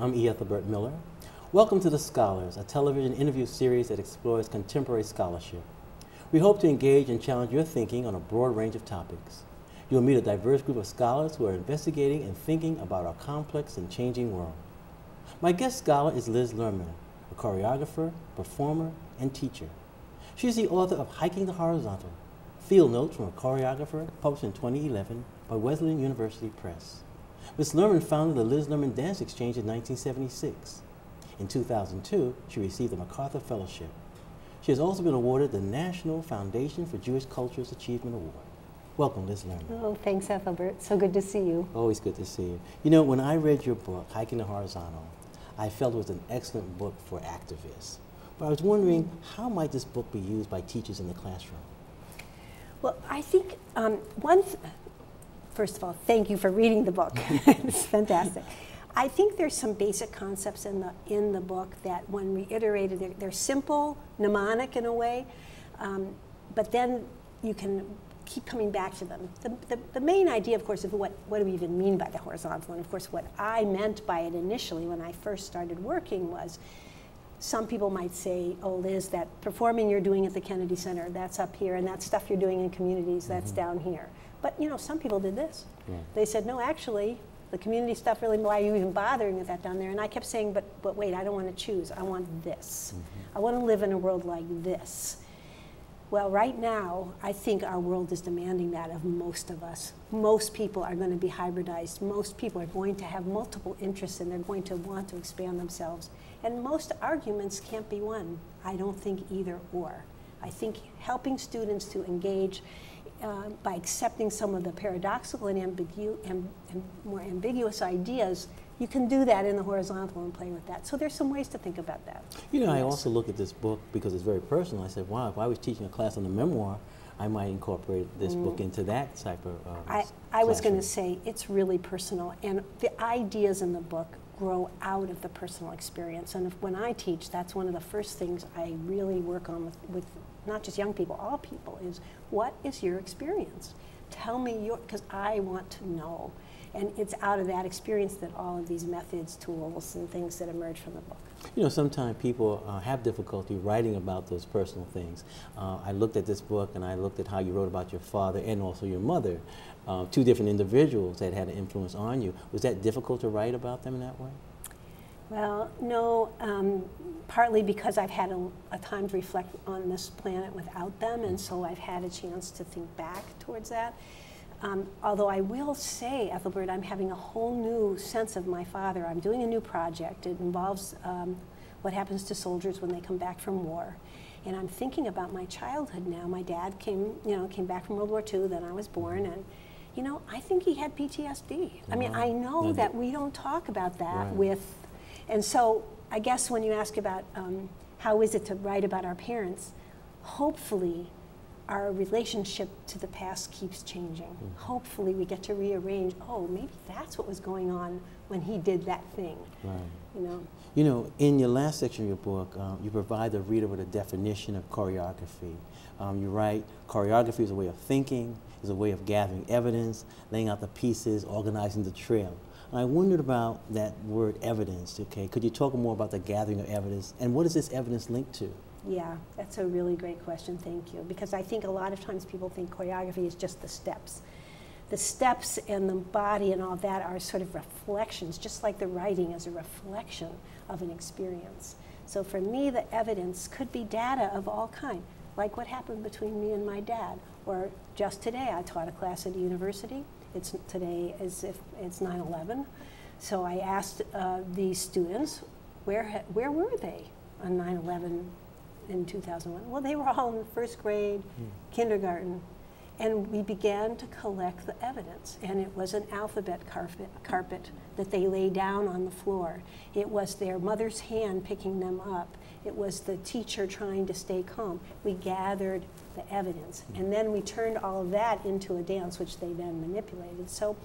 I'm E. Ethelbert Miller. Welcome to The Scholars, a television interview series that explores contemporary scholarship. We hope to engage and challenge your thinking on a broad range of topics. You'll meet a diverse group of scholars who are investigating and thinking about our complex and changing world. My guest scholar is Liz Lerman, a choreographer, performer, and teacher. She's the author of Hiking the Horizontal, Field Notes from a Choreographer, published in 2011 by Wesleyan University Press. Ms. Lerman founded the Liz Lerman Dance Exchange in 1976. In 2002, she received the MacArthur Fellowship. She has also been awarded the National Foundation for Jewish Culture's Achievement Award. Welcome, Liz Lerman. Oh, thanks, Ethelbert. So good to see you. Always good to see you. You know, when I read your book, Hiking the Horizontal, I felt it was an excellent book for activists. But I was wondering, how might this book be used by teachers in the classroom? Well, I think um, one, th first of all, thank you for reading the book. it's fantastic. I think there's some basic concepts in the in the book that, when reiterated, they're, they're simple, mnemonic in a way, um, but then you can keep coming back to them. The, the, the, main idea, of course, of what, what do we even mean by the horizontal, and of course, what I meant by it initially when I first started working was some people might say, oh, Liz, that performing you're doing at the Kennedy Center, that's up here, and that stuff you're doing in communities, that's mm -hmm. down here. But, you know, some people did this. Yeah. They said, no, actually, the community stuff really, why are you even bothering with that down there? And I kept saying, but, but wait, I don't want to choose. I want this. Mm-hmm. I want to live in a world like this. Well, right now, I think our world is demanding that of most of us. Most people are going to be hybridized. Most people are going to have multiple interests and they're going to want to expand themselves. And most arguments can't be won. I don't think either or. I think helping students to engage uh, by accepting some of the paradoxical and, ambigu and, and, more ambiguous ideas, you can do that in the horizontal and play with that. So there's some ways to think about that. You know. I also look at this book because it's very personal. I said, wow, if I was teaching a class on the memoir, I might incorporate this mm. book into that type of. Uh, I, I was going to say it's really personal, and the ideas in the book grow out of the personal experience. And if, when I teach, that's one of the first things I really work on with, with not just young people, all people, is what is your experience? Tell me your, because I want to know. And it's out of that experience that all of these methods, tools, and things that emerge from the book. You know, sometimes people uh, have difficulty writing about those personal things. Uh, I looked at this book and I looked at how you wrote about your father and also your mother, uh, two different individuals that had an influence on you. Was that difficult to write about them in that way? Well, no, um, partly because I've had a, a, time to reflect on this planet without them, and so I've had a chance to think back towards that. Um, although I will say, Ethelbert, I'm having a whole new sense of my father. I'm doing a new project. It involves um, what happens to soldiers when they come back from war. And I'm thinking about my childhood now. My dad came, you know, came back from World War II, then I was born, and you know, I think he had PTSD. I mean, I know that we don't talk about that right. with and so I guess when you ask about um, how is it to write about our parents, hopefully our relationship to the past keeps changing. Mm. Hopefully we get to rearrange, oh, maybe that's what was going on when he did that thing. Right. You know? You know, in your last section of your book, um, you provide the reader with a definition of choreography. Um, you write, choreography is a way of thinking, is a way of gathering evidence, laying out the pieces, organizing the trail. I wondered about that word evidence. Okay, could you talk more about the gathering of evidence and what is this evidence linked to? Yeah, that's a really great question. Thank you. Because I think a lot of times people think choreography is just the steps. The steps and the body and all that are sort of reflections, just like the writing is a reflection of an experience. So for me, the evidence could be data of all kind, like what happened between me and my dad. Or just today, I taught a class at a university it's today as if it's 9/11. So I asked uh, these students, where where were they on 9/11 in 2001? Well, they were all in first grade, mm. kindergarten, and we began to collect the evidence. And it was an alphabet carpet, carpet that they lay down on the floor. It was their mother's hand picking them up. It was the teacher trying to stay calm. We gathered the evidence. And then we turned all of that into a dance, which they then manipulated. So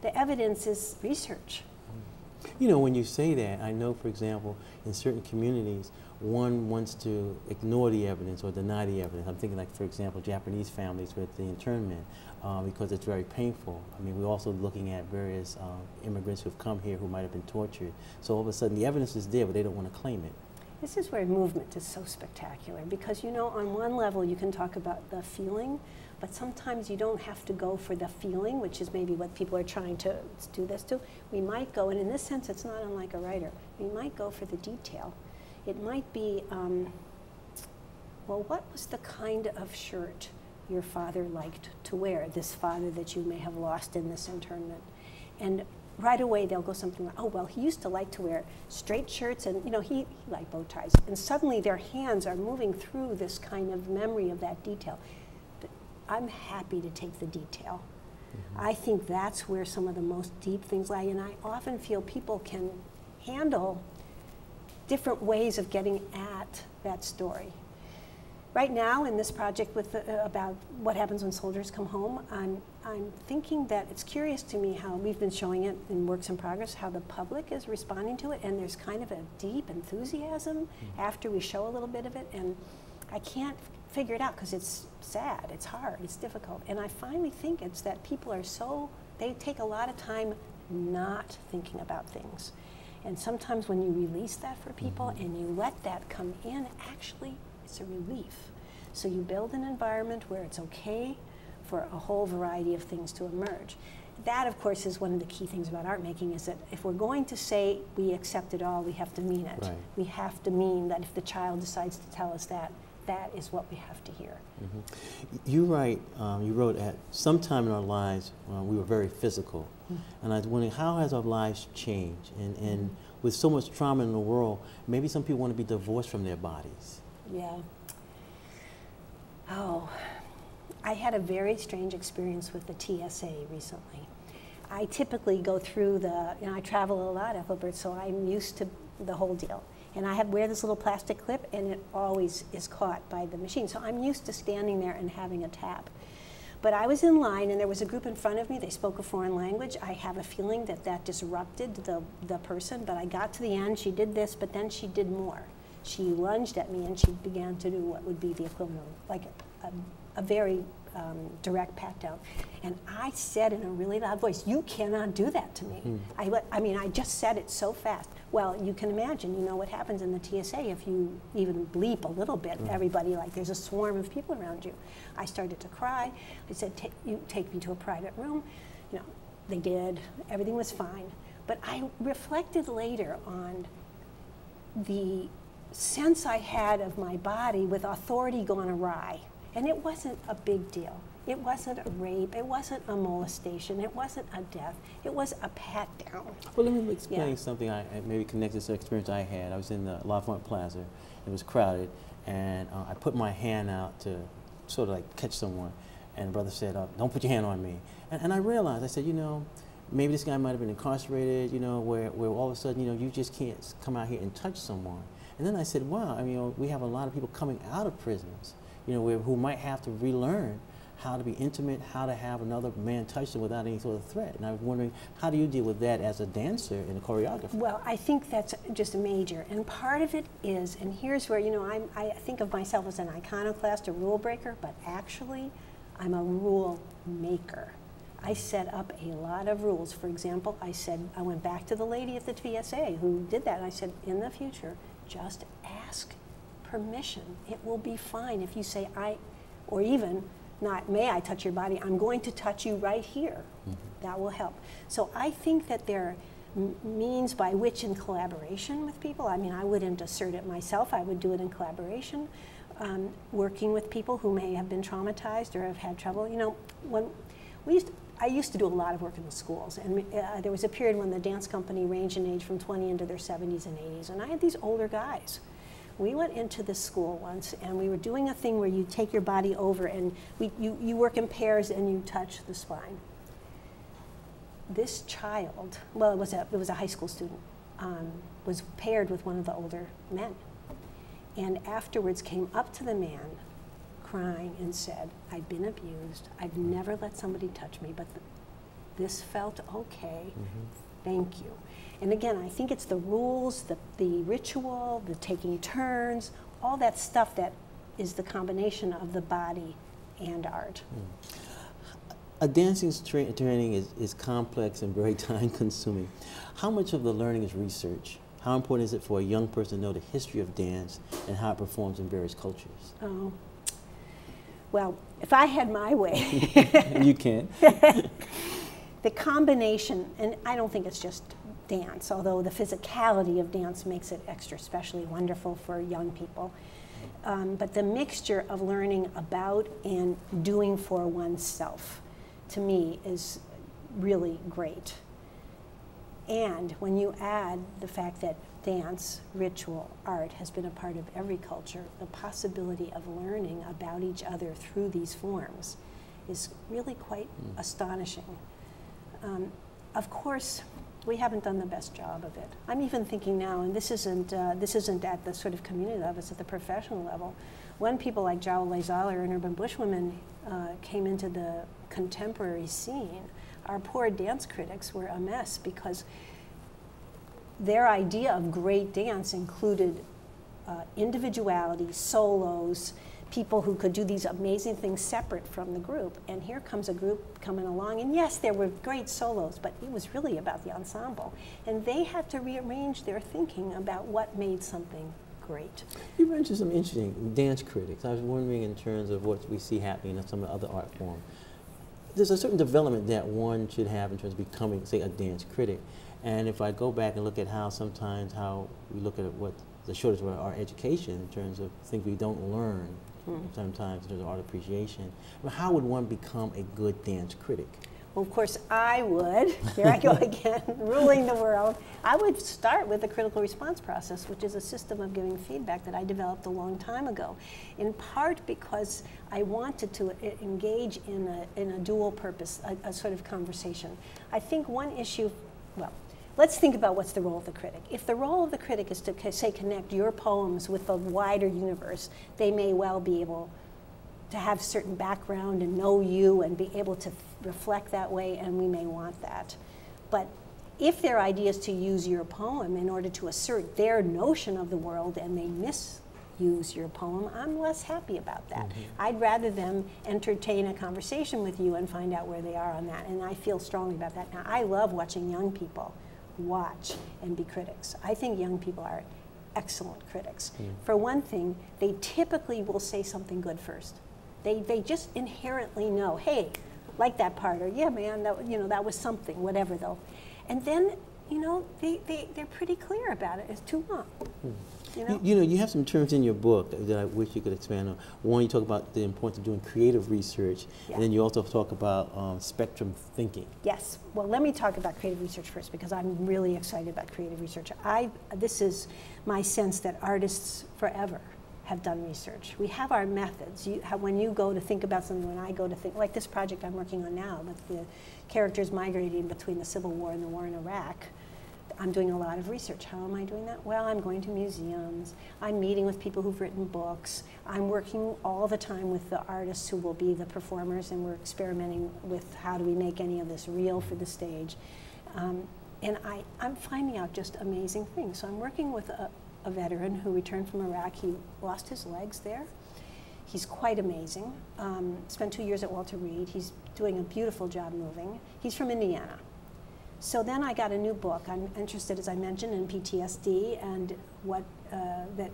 the evidence is research. You know, when you say that, I know, for example, in certain communities, one wants to ignore the evidence or deny the evidence. I'm thinking, like, for example, Japanese families with the internment, uh, because it's very painful. I mean, we're also looking at various uh, immigrants who've come here who might have been tortured. So all of a sudden, the evidence is there, but they don't want to claim it. This is where movement is so spectacular because, you know, on one level, you can talk about the feeling, but sometimes you don't have to go for the feeling, which is maybe what people are trying to do this to. We might go, and in this sense, it's not unlike a writer, we might go for the detail. It might be, um, well, what was the kind of shirt your father liked to wear, this father that you may have lost in this internment? And right away they'll go something like, oh, well, he used to like to wear straight shirts and, you know, he, he liked bow ties. And suddenly their hands are moving through this kind of memory of that detail. I'm happy to take the detail. Mm-hmm. I think that's where some of the most deep things lie, and I often feel people can handle different ways of getting at that story. Right now, in this project with the, uh, about what happens when soldiers come home, I'm, I'm thinking that it's curious to me how we've been showing it in works in progress, how the public is responding to it, and there's kind of a deep enthusiasm mm-hmm. after we show a little bit of it, and I can't figure it out because it's sad, it's hard, it's difficult. And I finally think it's that people are so, they take a lot of time not thinking about things. And sometimes when you release that for people mm-hmm. and you let that come in, actually, it's a relief. So you build an environment where it's okay for a whole variety of things to emerge. That, of course, is one of the key things about art making is that if we're going to say we accept it all, we have to mean it. Right. We have to mean that if the child decides to tell us that, that is what we have to hear. Mm-hmm. You write, um, you wrote at some time in our lives uh, we were very physical, mm-hmm. and I was wondering how has our lives changed? And, and mm-hmm. with so much trauma in the world, maybe some people want to be divorced from their bodies. Yeah. Oh, I had a very strange experience with the TSA recently. I typically go through the, you know, I travel a lot, Ethelbert, so I'm used to the whole deal. And I have wear this little plastic clip, and it always is caught by the machine. So I'm used to standing there and having a tap. But I was in line, and there was a group in front of me. They spoke a foreign language. I have a feeling that that disrupted the, the person. But I got to the end. She did this, but then she did more. She lunged at me, and she began to do what would be the equivalent, like a, a, a very um, direct pat down. And I said in a really loud voice, You cannot do that to me. Mm. I, I mean, I just said it so fast. Well, you can imagine, you know, what happens in the TSA if you even bleep a little bit. Mm. Everybody, like, there's a swarm of people around you. I started to cry. I said, You take me to a private room. You know, they did. Everything was fine. But I reflected later on the sense I had of my body with authority gone awry. And it wasn't a big deal. It wasn't a rape. It wasn't a molestation. It wasn't a death. It was a pat down. Well, let me explain yeah. something I maybe connected to the experience I had. I was in the L'Enfant Plaza. It was crowded, and uh, I put my hand out to sort of like catch someone. And the brother said, uh, "Don't put your hand on me." And, and I realized, I said, you know, maybe this guy might have been incarcerated. You know, where where all of a sudden, you know, you just can't come out here and touch someone. And then I said, wow, I mean, you know, we have a lot of people coming out of prisons, you know, who might have to relearn how to be intimate, how to have another man touch them without any sort of threat. And I was wondering, how do you deal with that as a dancer and a choreographer? Well, I think that's just a major. And part of it is, and here's where, you know, I'm, I think of myself as an iconoclast, a rule breaker, but actually, I'm a rule maker. I set up a lot of rules. For example, I said, I went back to the lady at the TSA who did that, and I said, in the future, just ask permission. It will be fine if you say, I, or even, not may I touch your body, I'm going to touch you right here. Mm-hmm. That will help. So I think that there are means by which, in collaboration with people, I mean, I wouldn't assert it myself, I would do it in collaboration. Um, working with people who may have been traumatized or have had trouble. You know, when we used to, I used to do a lot of work in the schools, and uh, there was a period when the dance company ranged in age from 20 into their 70s and 80s, and I had these older guys we went into this school once and we were doing a thing where you take your body over and we, you, you work in pairs and you touch the spine. This child, well, it was a, it was a high school student, um, was paired with one of the older men. And afterwards came up to the man crying and said, I've been abused. I've never let somebody touch me, but th this felt okay. Mm -hmm Thank you. And again, I think it's the rules, the, the ritual, the taking turns, all that stuff that is the combination of the body and art. Mm. A dancing tra training is, is complex and very time consuming. How much of the learning is research? How important is it for a young person to know the history of dance and how it performs in various cultures? Oh, well, if I had my way. you can. the combination, and I don't think it's just dance, although the physicality of dance makes it extra especially wonderful for young people. Um, but the mixture of learning about and doing for oneself, to me, is really great. And when you add the fact that dance, ritual, art has been a part of every culture, the possibility of learning about each other through these forms is really quite mm. astonishing. Um, of course, we haven't done the best job of it. I'm even thinking now, and this isn't, uh, this isn't at the sort of community level, it's at the professional level. When people like Jawole Zollar and Urban Bush Women uh, came into the contemporary scene, our poor dance critics were a mess because their idea of great dance included uh, individuality, solos, people who could do these amazing things separate from the group. And here comes a group coming along, and yes, there were great solos, but it was really about the ensemble. And they had to rearrange their thinking about what made something great. You mentioned some interesting dance critics. I was wondering in terms of what we see happening in some of the other art forms. There's a certain development that one should have in terms of becoming, say, a dance critic. And if I go back and look at how sometimes how we look at what the shortage of our education in terms of things we don't learn mm. sometimes in terms of art appreciation, but how would one become a good dance critic? Well, of course, I would. Here I go again, ruling the world. I would start with the critical response process, which is a system of giving feedback that I developed a long time ago, in part because I wanted to engage in a, in a dual purpose, a, a sort of conversation. I think one issue, well, let's think about what's the role of the critic. If the role of the critic is to, say, connect your poems with the wider universe, they may well be able to have certain background and know you and be able to reflect that way, and we may want that. But if their idea is to use your poem in order to assert their notion of the world and they misuse your poem, I'm less happy about that. Mm -hmm. I'd rather them entertain a conversation with you and find out where they are on that, and I feel strongly about that. Now, I love watching young people watch and be critics. I think young people are excellent critics. Mm. For one thing, they typically will say something good first. They, they just inherently know, hey, like that part, or yeah, man, that, you know, that was something, whatever though. And then, you know, they, they, they're pretty clear about it. It's too long. Mm. You know? You, you, know, you have some terms in your book that I wish you could expand on. One, you talk about the importance of doing creative research, yeah. and then you also talk about um, spectrum thinking. Yes. Well, let me talk about creative research first because I'm really excited about creative research. I this is my sense that artists forever have done research. We have our methods. You have, when you go to think about something, when I go to think, like this project I'm working on now, with the characters migrating between the Civil War and the war in Iraq I'm doing a lot of research. How am I doing that? Well, I'm going to museums. I'm meeting with people who've written books. I'm working all the time with the artists who will be the performers, and we're experimenting with how do we make any of this real for the stage. Um, and I, I'm finding out just amazing things. So I'm working with a, a veteran who returned from Iraq. He lost his legs there. He's quite amazing. Um, spent two years at Walter Reed. He's doing a beautiful job moving. He's from Indiana. So then I got a new book. I'm interested, as I mentioned, in PTSD and what uh, that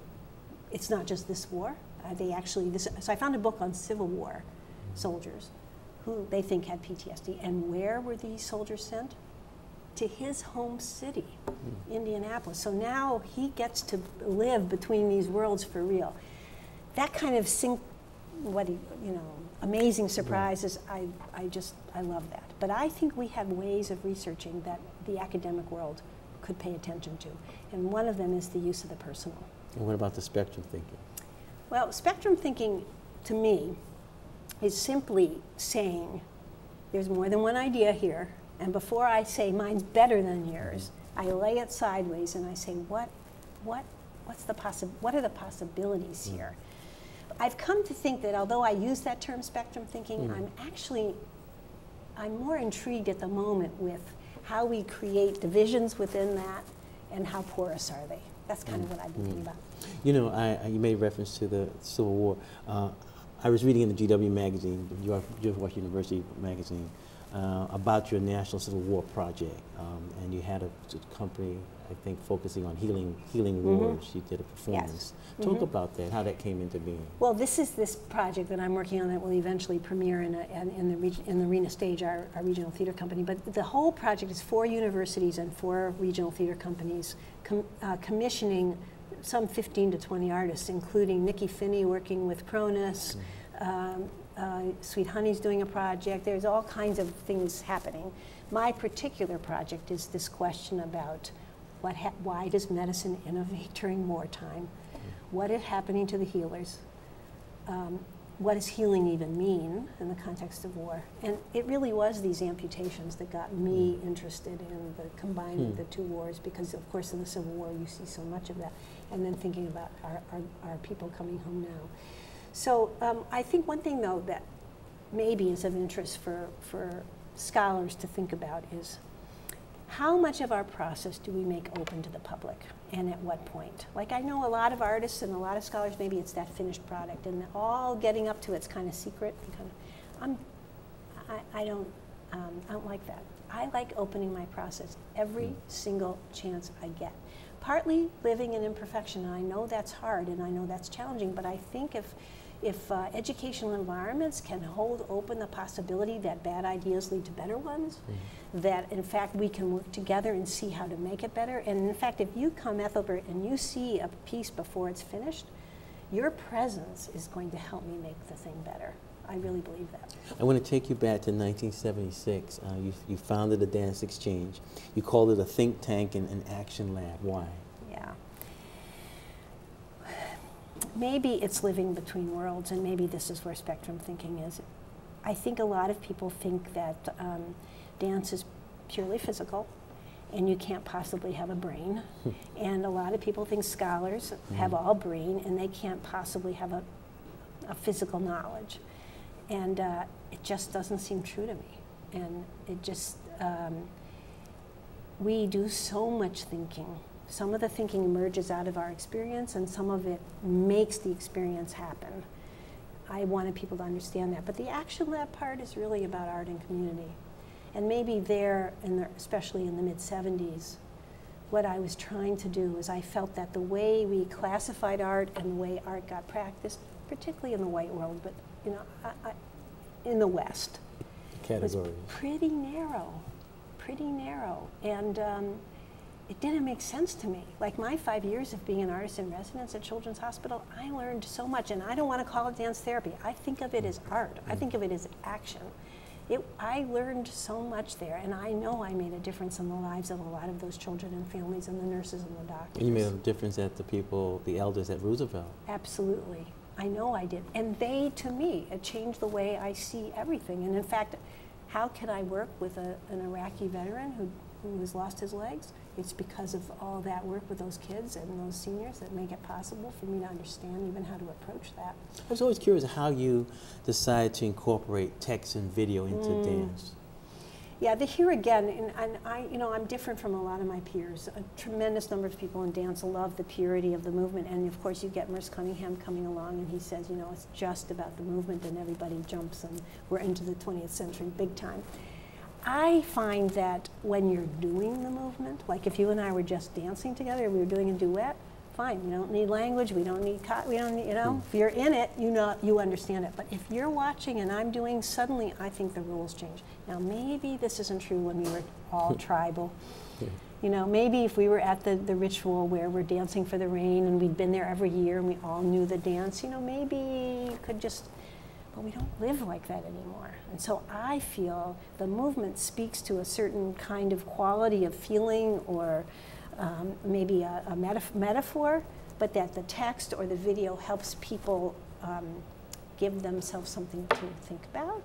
it's not just this war. Uh, they actually this. So I found a book on Civil War soldiers who they think had PTSD, and where were these soldiers sent? To his home city, mm. Indianapolis. So now he gets to live between these worlds for real. That kind of sync, what he, you know, amazing surprises. I, I just I love that. But I think we have ways of researching that the academic world could pay attention to. And one of them is the use of the personal. And what about the spectrum thinking? Well, spectrum thinking, to me, is simply saying there's more than one idea here, and before I say mine's better than yours, I lay it sideways and I say, what, what, what's the possi- what are the possibilities mm. here? I've come to think that although I use that term spectrum thinking, mm. I'm actually I'm more intrigued at the moment with how we create divisions within that, and how porous are they. That's kind of what I've been thinking about. You know, I, I- you made reference to the Civil War. Uh, I was reading in the GW magazine, George Washington University magazine, uh, about your National Civil War project, um, and you had a company, I think, focusing on healing healing wars. You did a performance. Talk Mhm. about that, how that came into being. Well, this is this project that I'm working on that will eventually premiere in, a, in, the in the Arena Stage, our, our regional theater company. But the whole project is four universities and four regional theater companies com, uh, commissioning some 15 to 20 artists, including Nikky Finney working with Kronos. Um, uh, Sweet Honey's doing a project. There's all kinds of things happening. My particular project is this question about what ha- why does medicine innovate during wartime? What is happening to the healers? Um, what does healing even mean in the context of war? And it really was these amputations that got me interested in the combining Hmm. the two wars because, of course, in the Civil War you see so much of that. And then thinking about our, our, our people coming home now. So um, I think one thing, though, that maybe is of interest for, for scholars to think about is how much of our process do we make open to the public and at what point? Like I know a lot of artists and a lot of scholars, maybe it's that finished product and all getting up to it's kind of secret. And kind of, I'm, I, I, don't, um, I don't like that. I like opening my process every single chance I get. Partly living in imperfection, and I know that's hard and I know that's challenging, but I think if if uh, educational environments can hold open the possibility that bad ideas lead to better ones, that in fact we can work together and see how to make it better. And in fact, if you come, Ethelbert, and you see a piece before it's finished, your presence is going to help me make the thing better. I really believe that. I want to take you back to 1976. Uh, you, you founded the Dance Exchange. You called it a think tank and an action lab. Why? Yeah. Maybe it's living between worlds, and maybe this is where spectrum thinking is. I think a lot of people think that um, dance is purely physical, and you can't possibly have a brain. and a lot of people think scholars have all brain, and they can't possibly have a, a physical knowledge. And uh, it just doesn't seem true to me. And it just, um, we do so much thinking. Some of the thinking emerges out of our experience, and some of it makes the experience happen. I wanted people to understand that. But the action lab part is really about art and community. And maybe there, in the, especially in the mid 70s, what I was trying to do is I felt that the way we classified art and the way art got practiced, particularly in the white world, but you know, I, I, in the West, was pretty narrow, pretty narrow, and um, it didn't make sense to me. Like my five years of being an artist in residence at Children's Hospital, I learned so much, and I don't want to call it dance therapy. I think of it as art. I mm. think of it as action. It, I learned so much there, and I know I made a difference in the lives of a lot of those children and families and the nurses and the doctors. And you made a difference at the people, the elders at Roosevelt. Absolutely. I know I did. And they, to me, it changed the way I see everything. And in fact, how can I work with a, an Iraqi veteran who, who has lost his legs? It's because of all that work with those kids and those seniors that make it possible for me to understand even how to approach that. I was always curious how you decided to incorporate text and video into Mm. dance. Yeah, the here again, and, and I, you know, I'm different from a lot of my peers. A tremendous number of people in dance love the purity of the movement, and of course, you get Merce Cunningham coming along, and he says, you know, it's just about the movement, and everybody jumps, and we're into the 20th century big time. I find that when you're doing the movement, like if you and I were just dancing together, we were doing a duet, fine. We don't need language. We don't need. We don't. Need, you know, hmm. if you're in it, you know, you understand it. But if you're watching and I'm doing, suddenly I think the rules change. Now maybe this isn't true when we were all tribal. Yeah. You know, maybe if we were at the, the ritual where we're dancing for the rain and we'd been there every year and we all knew the dance, you know, maybe you could just, but we don't live like that anymore. And so I feel the movement speaks to a certain kind of quality of feeling or um, maybe a, a metaf- metaphor, but that the text or the video helps people um, give themselves something to think about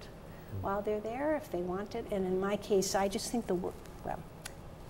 while they're there if they want it. And in my case, I just think the, wor- well,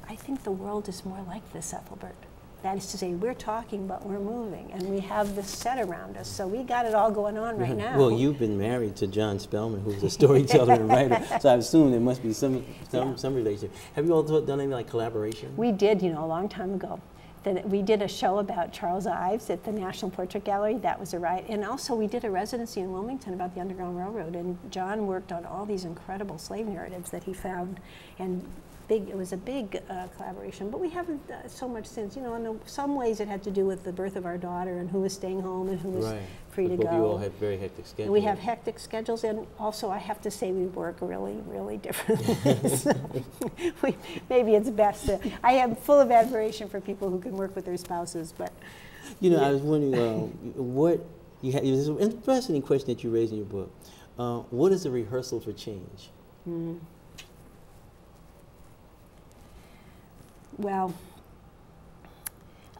I think the world is more like this, Ethelbert. That is to say, we're talking, but we're moving, and we have this set around us. So we got it all going on right now. Well, you've been married to Jon Spelman, who's a storyteller and writer, so I assume there must be some some, Yeah. some relation. Have you all done any like collaboration? We did, you know, a long time ago. That we did a show about Charles Ives at the National Portrait Gallery. That was a riot. And also, we did a residency in Wilmington about the Underground Railroad. And John worked on all these incredible slave narratives that he found. And big, it was a big uh, collaboration. But we haven't uh, so much since. You know, in some ways, it had to do with the birth of our daughter and who was staying home and who was right. free to Both go. You all had very hectic schedules. And we have hectic schedules, and also I have to say we work really, really differently. so we, maybe it's best to. I am full of admiration for people who can work with their spouses, but You know, Yeah. I was wondering um, what you had. This is an interesting question that you raised in your book. Uh, what is the rehearsal for change? mm. Well,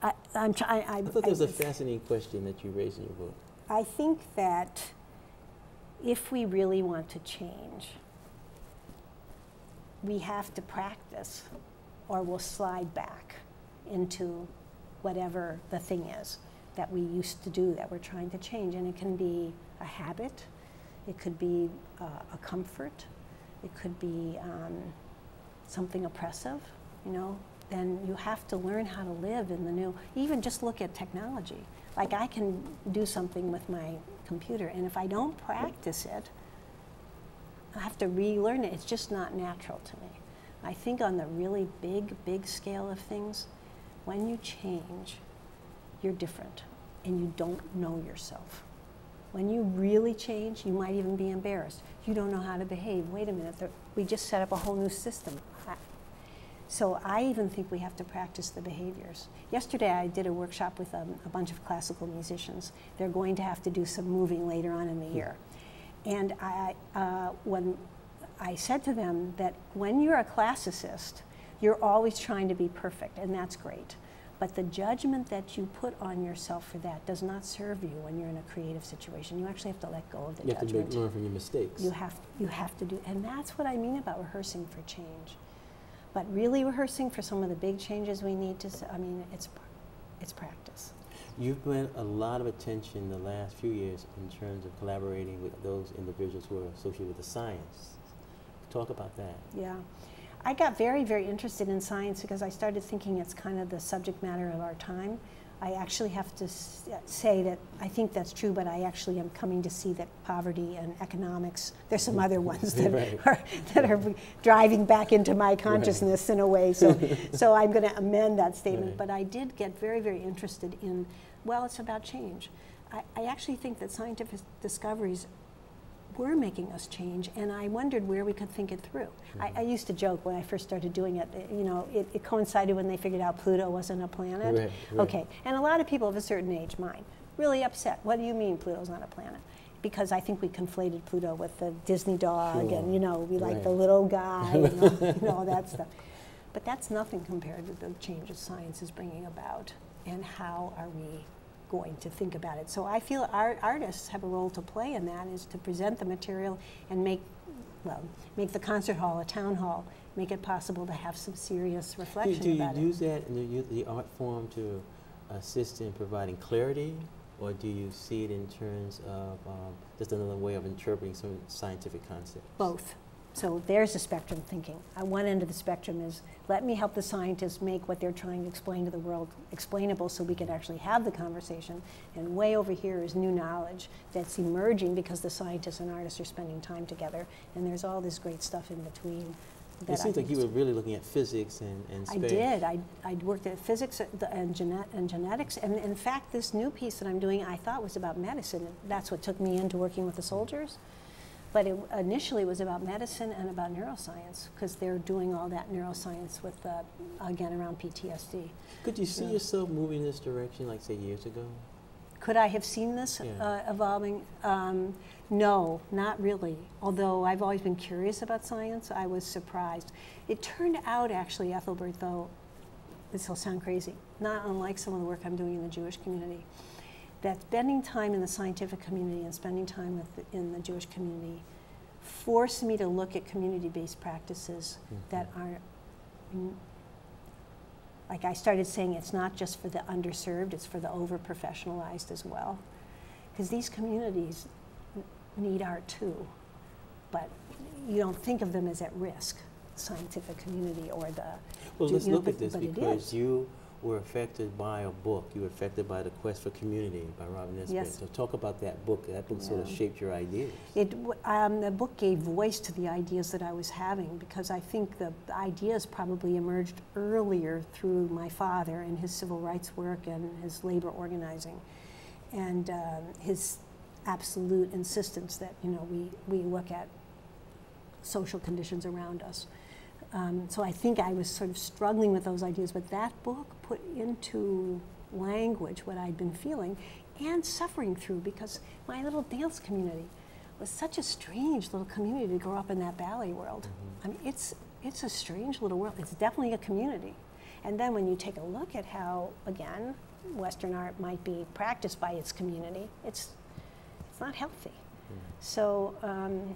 I, I'm trying. I, I thought that was a I- fascinating question that you raised in your book. I think that if we really want to change, we have to practice or we'll slide back into whatever the thing is that we used to do that we're trying to change. And it can be a habit, it could be uh, a comfort, it could be um, something oppressive, you know. Then you have to learn how to live in the new. Even just look at technology. Like I can do something with my computer, and if I don't practice it, I have to relearn it. It's just not natural to me. I think on the really big, big scale of things, when you change, you're different and you don't know yourself. When you really change, you might even be embarrassed. You don't know how to behave. Wait a minute, we just set up a whole new system. So I even think we have to practice the behaviors. Yesterday I did a workshop with um, a bunch of classical musicians. They're going to have to do some moving later on in the year. And I, uh, when I said to them that when you're a classicist, you're always trying to be perfect, and that's great. But the judgment that you put on yourself for that does not serve you when you're in a creative situation. You actually have to let go of the judgment. You have to learn from your mistakes. You have, you have to do, and that's what I mean about rehearsing for change. But really rehearsing for some of the big changes we need to, I mean, it's, it's practice. You've been a lot of attention the last few years in terms of collaborating with those individuals who are associated with the science. Talk about that. Yeah. I got very, very interested in science because I started thinking it's kind of the subject matter of our time. I actually have to say that I think that's true, but I actually am coming to see that poverty and economics, there's some other ones that, Right. are, that are driving back into my consciousness in a way. So, so I'm going to amend that statement. Right. But I did get very, very interested in, well, it's about change. I, I actually think that scientific discoveries were making us change, and I wondered where we could think it through. I, I used to joke when I first started doing it, you know, it, it coincided when they figured out Pluto wasn't a planet. Right, right. Okay, and a lot of people of a certain age, mine, really upset. What do you mean Pluto's not a planet? Because I think we conflated Pluto with the Disney dog, Sure. and you know, we like the little guy and all, you know, all that stuff. But that's nothing compared to the changes science is bringing about, and how are we going to think about it. So I feel art, artists have a role to play in that, is to present the material and make, well, make the concert hall a town hall, make it possible to have some serious reflection do you about it. use that in the, the art form to assist in providing clarity, or do you see it in terms of um, just another way of interpreting some scientific concepts? Both. So there's the spectrum thinking. On one end of the spectrum is let me help the scientists make what they're trying to explain to the world explainable so we can actually have the conversation. And way over here is new knowledge that's emerging because the scientists and artists are spending time together. And there's all this great stuff in between. It seems like you were really looking at physics and, and I did. I, I worked at physics and the- and, gene- and genetics. And in fact, this new piece that I'm doing, I thought was about medicine. That's what took me into working with the soldiers. But it initially was about medicine and about neuroscience because they're doing all that neuroscience with, uh, again, around PTSD. Could you see Yeah. yourself moving in this direction, like say years ago? Could I have seen this Yeah. uh, evolving? Um, no, not really. Although I've always been curious about science, I was surprised. It turned out, actually, Ethelbert, though, this will sound crazy, not unlike some of the work I'm doing in the Jewish community, that spending time in the scientific community and spending time with the, in the Jewish community forced me to look at community-based practices that are mm, like I started saying, it's not just for the underserved, it's for the over professionalized as well. Because these communities need art too, but you don't think of them as at risk, scientific community or the. Well, let's you know, look at but- this but it because is. you were affected by a book. You were affected by The Quest for Community by Robin Nisbet. Yes. So talk about that book. That book sort of shaped your ideas. It, um, the book gave voice to the ideas that I was having because I think the, the ideas probably emerged earlier through my father and his civil rights work and his labor organizing, and um, his absolute insistence that you know we we look at social conditions around us. Um, so I think I was sort of struggling with those ideas, but that book put into language what I'd been feeling and suffering through because my little dance community was such a strange little community to grow up in that ballet world. I mean, it's, it's a strange little world. It's definitely a community. And then when you take a look at how, again, Western art might be practiced by its community, it's, it's not healthy. So, um,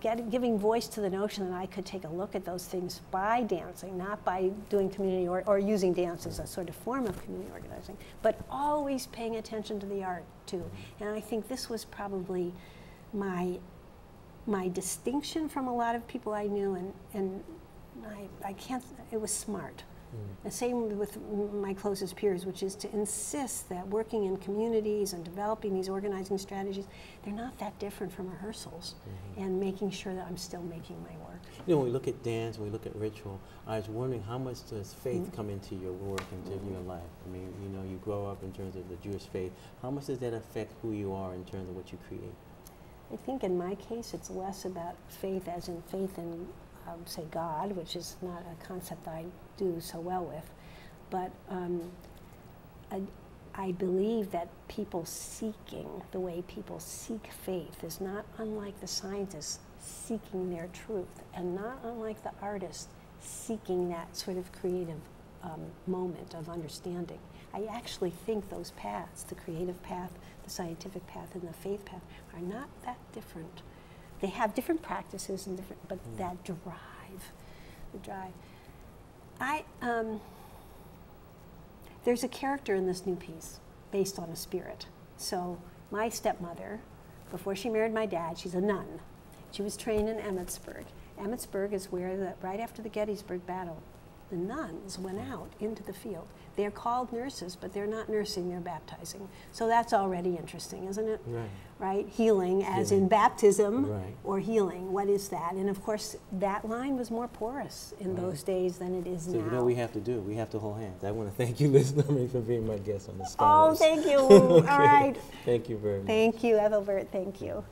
giving voice to the notion that I could take a look at those things by dancing, not by doing community or, or using dance as a sort of form of community organizing, but always paying attention to the art too. And I think this was probably my my distinction from a lot of people I knew, and, and I, I can't, it was smart. The same with my closest peers, which is to insist that working in communities and developing these organizing strategies, they're not that different from rehearsals, and making sure that I'm still making my work. You know, when we look at dance, when we look at ritual, I was wondering how much does faith Mm. come into your work, into your life? I mean, you know, you grow up in terms of the Jewish faith. How much does that affect who you are in terms of what you create? I think in my case, it's less about faith as in faith in, um, say, God, which is not a concept I do so well with, but um, I, I believe that people seeking the way people seek faith is not unlike the scientists seeking their truth, and not unlike the artist seeking that sort of creative um, moment of understanding. I actually think those paths, the creative path, the scientific path, and the faith path, are not that different. They have different practices and different, but that drive, the drive. I um, there's a character in this new piece based on a spirit. So my stepmother, before she married my dad, she's a nun. She was trained in Emmitsburg. Emmitsburg is where, the, right after the Gettysburg Battle, the nuns went out into the field. They're called nurses, but they're not nursing, they're baptizing. So that's already interesting, isn't it? Right. Right? Healing, as Healing. in baptism Right. or healing. What is that? And of course, that line was more porous in Right. those days than it is So now. So, you know we have to do? We have to hold hands. I want to thank you, Liz Lerman, for being my guest on the stage. Oh, thank you. Okay. All right. Thank you very much. Thank you, Ethelbert. Thank you.